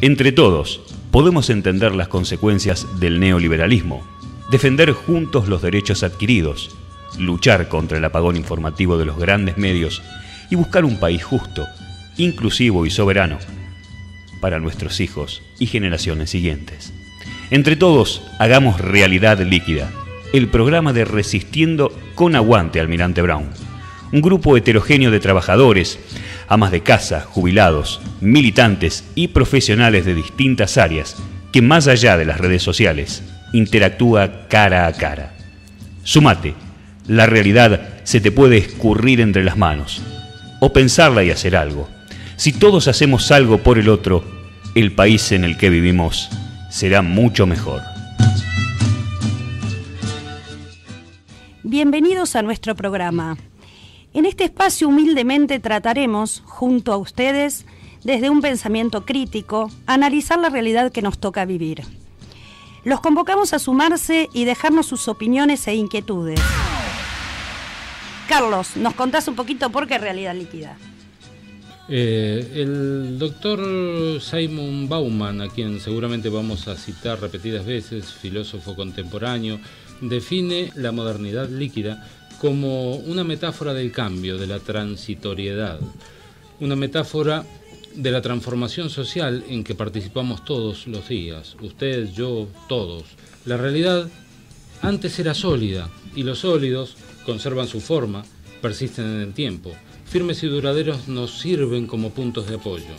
Entre todos, podemos entender las consecuencias del neoliberalismo, defender juntos los derechos adquiridos, luchar contra el apagón informativo de los grandes medios y buscar un país justo, inclusivo y soberano para nuestros hijos y generaciones siguientes. Entre todos, hagamos realidad líquida el programa de Resistiendo con Aguante Almirante Brown. Un grupo heterogéneo de trabajadores, amas de casa, jubilados, militantes y profesionales de distintas áreas que más allá de las redes sociales interactúa cara a cara. Sumate, la realidad se te puede escurrir entre las manos o pensarla y hacer algo. Si todos hacemos algo por el otro, el país en el que vivimos será mucho mejor. Bienvenidos a nuestro programa. En este espacio humildemente trataremos, junto a ustedes, desde un pensamiento crítico, analizar la realidad que nos toca vivir. Los convocamos a sumarse y dejarnos sus opiniones e inquietudes. Carlos, ¿nos contás un poquito por qué realidad líquida? Eh, el doctor Simon Bauman, a quien seguramente vamos a citar repetidas veces, filósofo contemporáneo, define la modernidad líquida como una metáfora del cambio, de la transitoriedad, una metáfora de la transformación social en que participamos todos los días, usted, yo, todos. La realidad antes era sólida y los sólidos conservan su forma, persisten en el tiempo. Firmes y duraderos nos sirven como puntos de apoyo.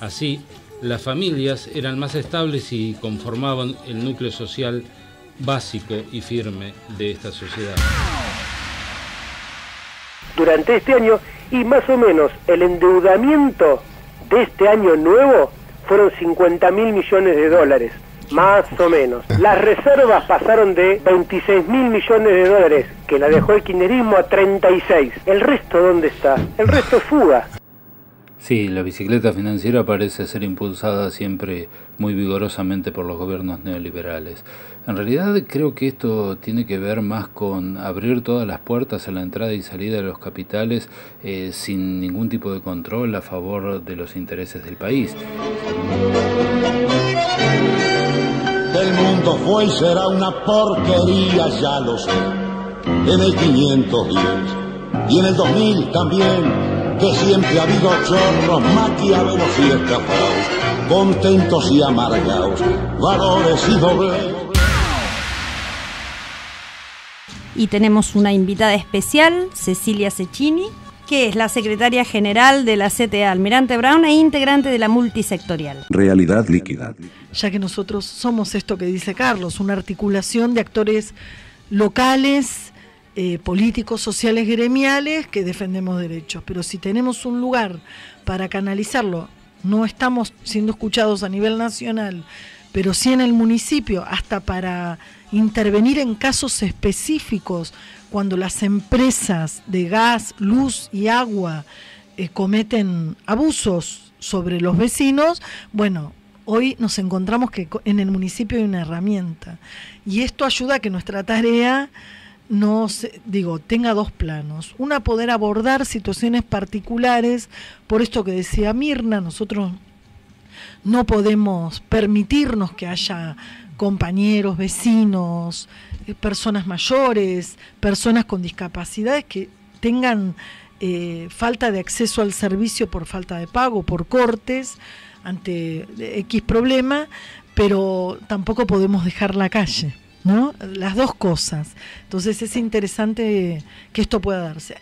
Así, las familias eran más estables y conformaban el núcleo social básico y firme de esta sociedad. Durante este año y más o menos el endeudamiento de este año nuevo fueron 50 mil millones de dólares, más o menos. Las reservas pasaron de 26 mil millones de dólares, que la dejó el kirchnerismo, a 36. ¿El resto dónde está? El resto es fuga. Sí, la bicicleta financiera parece ser impulsada siempre muy vigorosamente por los gobiernos neoliberales. En realidad creo que esto tiene que ver más con abrir todas las puertas a la entrada y salida de los capitales eh, sin ningún tipo de control a favor de los intereses del país. El mundo fue y será una porquería, ya lo sé. En el 510 y en el 2000 también, que siempre ha habido chorros, maquiavelos y escapados, contentos y amargados, valores y dobleos. Y tenemos una invitada especial, Cecilia Cecchini, que es la secretaria general de la CTA Almirante Brown e integrante de la multisectorial. Realidad líquida. Ya que nosotros somos esto que dice Carlos, una articulación de actores locales, eh, políticos, sociales, gremiales que defendemos derechos. Pero si tenemos un lugar para canalizarlo, no estamos siendo escuchados a nivel nacional, pero sí en el municipio, hasta para intervenir en casos específicos cuando las empresas de gas, luz y agua eh, cometen abusos sobre los vecinos, bueno, hoy nos encontramos que en el municipio hay una herramienta y esto ayuda a que nuestra tarea no digo, tenga dos planos. Una, poder abordar situaciones particulares, por esto que decía Mirna, nosotros no podemos permitirnos que haya compañeros, vecinos, eh, personas mayores, personas con discapacidades que tengan eh, falta de acceso al servicio por falta de pago, por cortes, ante X problema, pero tampoco podemos dejar la calle, ¿no? Las dos cosas. Entonces es interesante que esto pueda darse.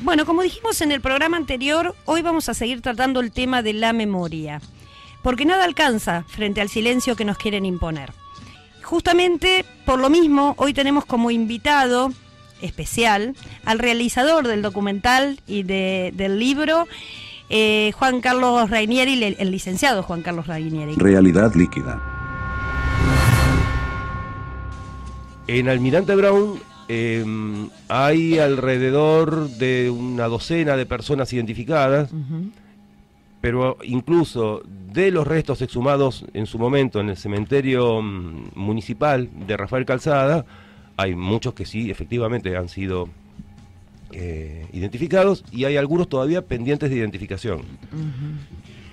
Bueno, como dijimos en el programa anterior, hoy vamos a seguir tratando el tema de la memoria porque nada alcanza frente al silencio que nos quieren imponer. Justamente por lo mismo, hoy tenemos como invitado especial al realizador del documental y del libro, eh, Juan Carlos Rainieri, el, licenciado Juan Carlos Rainieri. Realidad líquida. En Almirante Brown em, hay alrededor de una docena de personas identificadas pero incluso de los restos exhumados en su momento en el cementerio mm, municipal de Rafael Calzada, hay muchos que sí, efectivamente han sido eh, identificados y hay algunos todavía pendientes de identificación.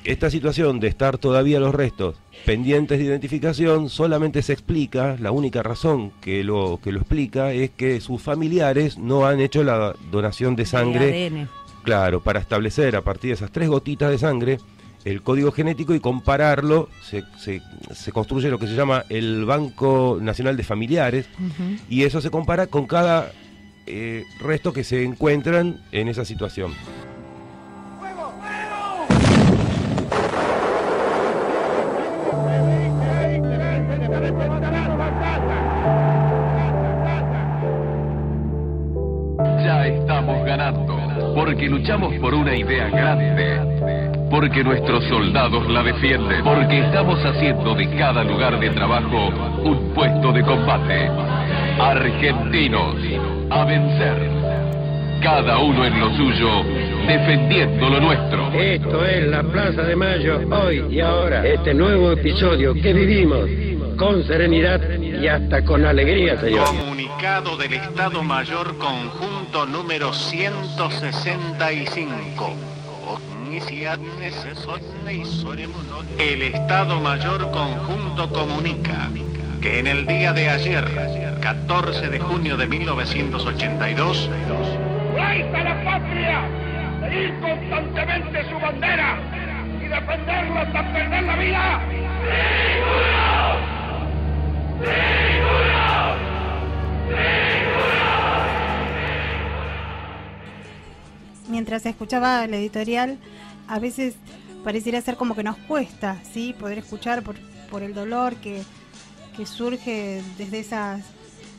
Esta situación de estar todavía los restos pendientes de identificación solamente se explica, la única razón que lo, que lo explica es que sus familiares no han hecho la donación de sangre. ADN. Claro, para establecer a partir de esas tres gotitas de sangre el código genético y compararlo, se, se- se construye lo que se llama el Banco Nacional de Familiares y eso se compara con cada eh, resto que se encuentran en esa situación. Luchamos por una idea grande, porque nuestros soldados la defienden, porque estamos haciendo de cada lugar de trabajo un puesto de combate. Argentinos, a vencer. Cada uno en lo suyo, defendiendo lo nuestro. Esto es la Plaza de Mayo, hoy y ahora. Este nuevo episodio que vivimos con serenidad y hasta con alegría, señor. Comunicado del Estado Mayor Conjunto número 165. El Estado Mayor Conjunto comunica que en el día de ayer, 14 de junio de 1982, ¡Raíz a la patria! ¡Seguir constantemente su bandera! ¡Y defenderla hasta perder la vida! Mientras escuchaba la editorial, a veces pareciera ser como que nos cuesta, ¿sí? Poder escuchar por, por el dolor que, que surge desde esas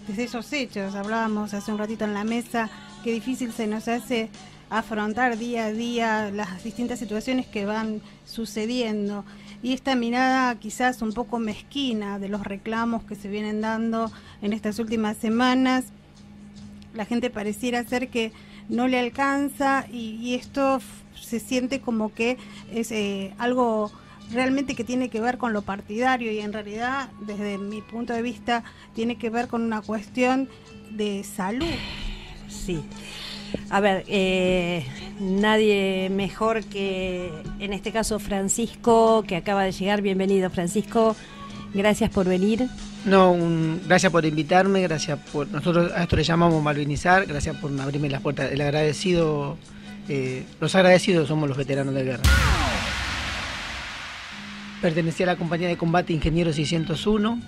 desde esos hechos. Hablábamos hace un ratito en la mesa que difícil se nos hace afrontar día a día las distintas situaciones que van sucediendo. Y esta mirada quizás un poco mezquina de los reclamos que se vienen dando en estas últimas semanas, la gente pareciera ser que no le alcanza y, esto se siente como que es eh, algo realmente que tiene que ver con lo partidario y en realidad desde mi punto de vista tiene que ver con una cuestión de salud. Sí. A ver, eh, nadie mejor que en este caso Francisco, que acaba de llegar. Bienvenido, Francisco. Gracias por venir. No, gracias por invitarme, gracias por. Nosotros a esto le llamamos malvinizar, gracias por abrirme las puertas. El agradecido, eh, los agradecidos somos los veteranos de guerra. Pertenecía a la compañía de combate Ingeniero 601,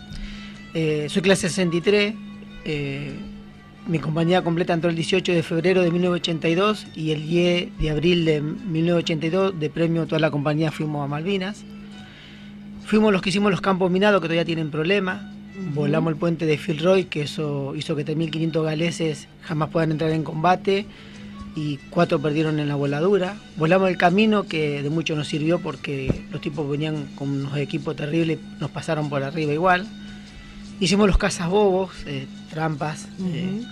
eh, soy clase 63. eh, mi compañía completa entró el 18 de febrero de 1982 y el 10 de abril de 1982 de premio toda la compañía fuimos a Malvinas. Fuimos los que hicimos los campos minados que todavía tienen problemas. Volamos el puente de Philroy, que eso hizo que 3.500 galeses jamás puedan entrar en combate y cuatro perdieron en la voladura. Volamos el camino que de mucho nos sirvió porque los tipos venían con unos equipos terribles, nos pasaron por arriba igual. Hicimos los cazas bobos, eh, trampas, eh,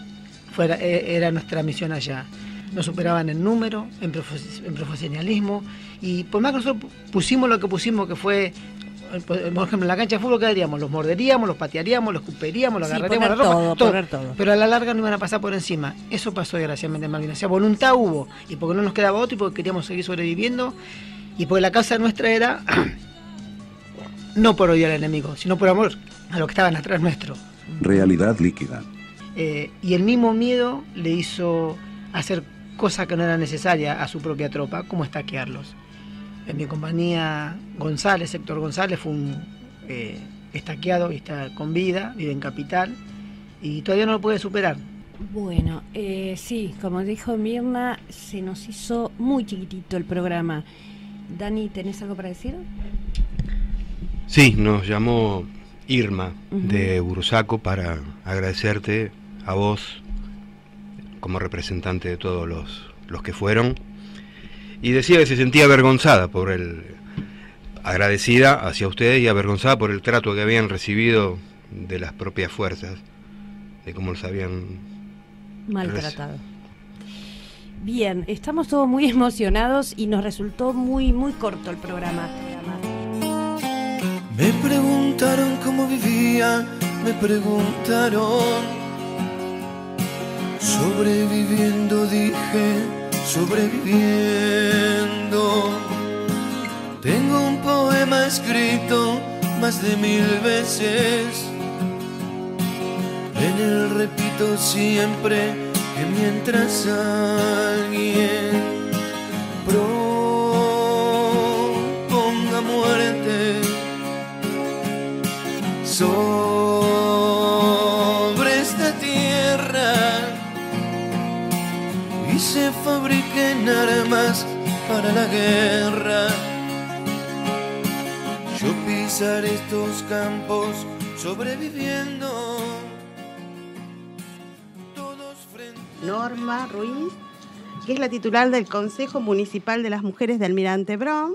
fuera, eh, era nuestra misión allá. Nos superaban en número, en, profe- en profesionalismo y por más que nosotros pusimos lo que pusimos, que fue eh, por ejemplo, en la cancha de fútbol, ¿qué haríamos? Los morderíamos, los patearíamos, los escuperíamos, los Sí, agarraríamos la ropa, todo, poner todo. Pero a la larga no iban a pasar por encima. Eso pasó desgraciadamente en Malvinas. O sea, voluntad hubo, y porque no nos quedaba otro, y porque queríamos seguir sobreviviendo, y porque la causa nuestra era no por odiar al enemigo, sino por amor a los que estaban atrás nuestro. Realidad líquida. Eh, y el mismo miedo le hizo hacer cosas que no eran necesarias a su propia tropa, como estaquearlos. En mi compañía, González, Héctor González, fue un eh, estaqueado y está con vida, vive en Capital, y todavía no lo puede superar. Bueno, eh, sí, como dijo Mirna, se nos hizo muy chiquitito el programa. Dani, ¿tenés algo para decir? Sí, nos llamó Irma de Bursaco para agradecerte a vos como representante de todos los, los que fueron y decía que se sentía avergonzada por el agradecida hacia ustedes y avergonzada por el trato que habían recibido de las propias fuerzas, de cómo los habían Maltratado. Bien, estamos todos muy emocionados y nos resultó muy, muy corto el programa. Me preguntaron cómo vivía, me preguntaron. Sobreviviendo, dije, sobreviviendo. Tengo escrito más de mil veces. En él repito siempre que mientras alguien sobre esta tierra y se fabriquen armas para la guerra. Yo pisar estos campos sobreviviendo. Norma Ruiz, que es la titular del Consejo Municipal de las Mujeres de Almirante Brown,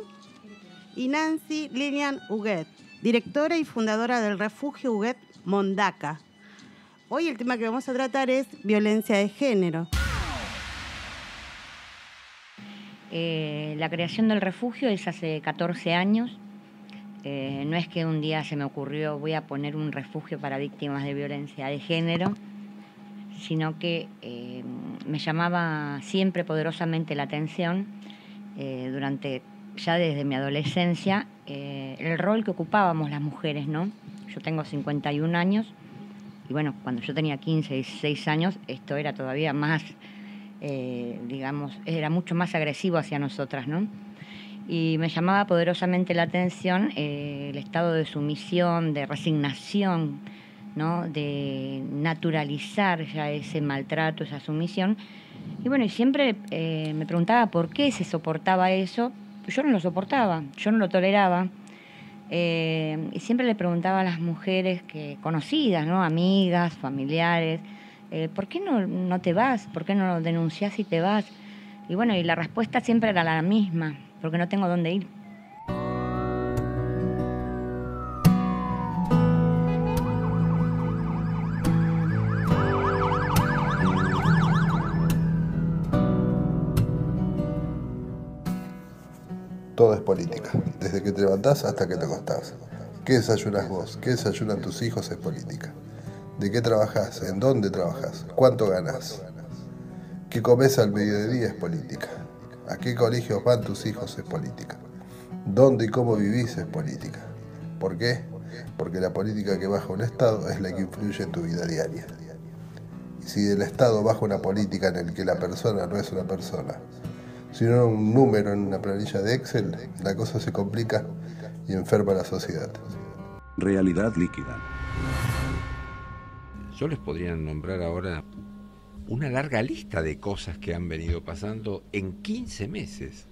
y Nancy Lilian Huguet, directora y fundadora del refugio Huguet Mondaca. Hoy el tema que vamos a tratar es violencia de género. Eh, la creación del refugio es hace 14 años. Eh, no es que un día se me ocurrió voy a poner un refugio para víctimas de violencia de género, sino que eh, me llamaba siempre poderosamente la atención durante ya desde mi adolescencia el rol que ocupábamos las mujeres, ¿no? Yo tengo 51 años y bueno, cuando yo tenía 15, 16 años esto era todavía más eh, digamos, era mucho más agresivo hacia nosotras, ¿no? Y me llamaba poderosamente la atención eh, el estado de sumisión, de resignación, ¿no? De naturalizar ya ese maltrato, esa sumisión. Y bueno, siempre eh, me preguntaba por qué se soportaba eso. Yo no lo soportaba, yo no lo toleraba. y siempre le preguntaba a las mujeres que conocidas, ¿no? amigas, familiares, eh, ¿por qué no, no te vas? ¿Por qué no lo denuncias y te vas? Y bueno, y la respuesta siempre era la misma, porque no tengo dónde ir. Política, desde que te levantás hasta que te acostás. ¿Qué desayunas vos? ¿Qué desayunan tus hijos? Es política. ¿De qué trabajas? ¿En dónde trabajas? ¿Cuánto ganas? ¿Qué comes al mediodía es política? ¿A qué colegios van tus hijos es política? ¿Dónde y cómo vivís es política? ¿Por qué? Porque la política que baja un Estado es la que influye en tu vida diaria. Y si del Estado baja una política en la que la persona no es una persona, sino un número en una planilla de Excel, la cosa se complica y enferma la sociedad. Realidad líquida. Yo les podría nombrar ahora una larga lista de cosas que han venido pasando en 15 meses.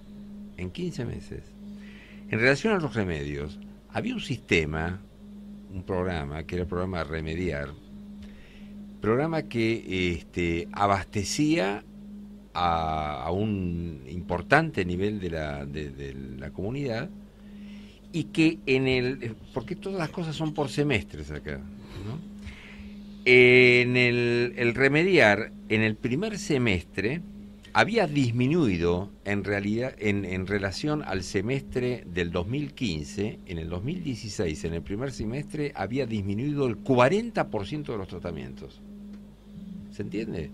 En 15 meses. En relación a los remedios, había un sistema, un programa, que era el programa Remediar, programa que este, abastecía a, un importante nivel de la, de la comunidad y que en el... porque todas las cosas son por semestres acá, ¿no? En el, remediar, en el primer semestre, había disminuido en realidad en, relación al semestre del 2015, en el 2016, en el primer semestre, había disminuido el 40% de los tratamientos. ¿Se entiende?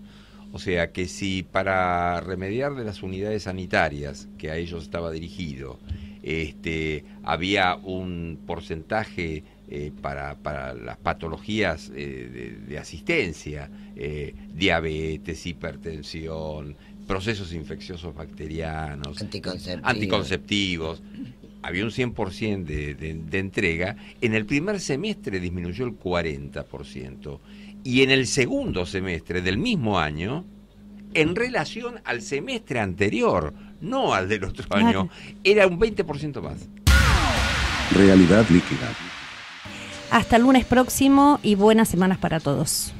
O sea que si para remediar de las unidades sanitarias que a ellos estaba dirigido, este, había un porcentaje eh, para, para, las patologías eh, de, asistencia, eh, diabetes, hipertensión, procesos infecciosos bacterianos, anticonceptivos. Había un 100% de, de, entrega. En el primer semestre disminuyó el 40%. Y en el segundo semestre del mismo año, en relación al semestre anterior, no al del otro año, era un 20% más. Realidad líquida. Hasta el lunes próximo y buenas semanas para todos.